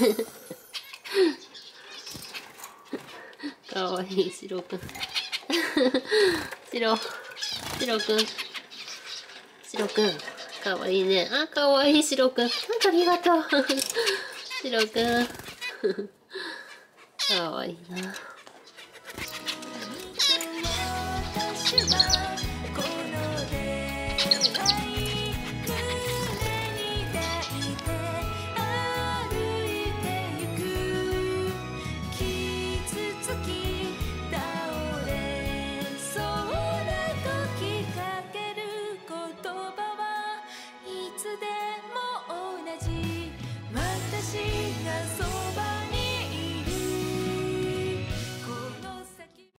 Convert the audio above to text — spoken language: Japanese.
かわいい、シロくん。シロ、シロくん。シロくん。かわいいね。あ、かわいい、シロくん。ありがとう。シロくん。かわいいな。